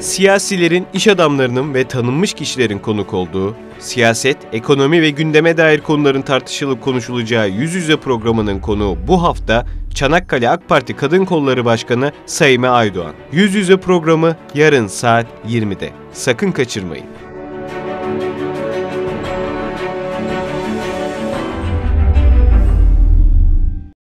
Siyasilerin, iş adamlarının ve tanınmış kişilerin konuk olduğu, siyaset, ekonomi ve gündeme dair konuların tartışılıp konuşulacağı Yüz Yüze programının konuğu bu hafta Çanakkale AK Parti Kadın Kolları Başkanı Sayime Aydoğan. Yüz Yüze programı yarın saat 20'de. Sakın kaçırmayın.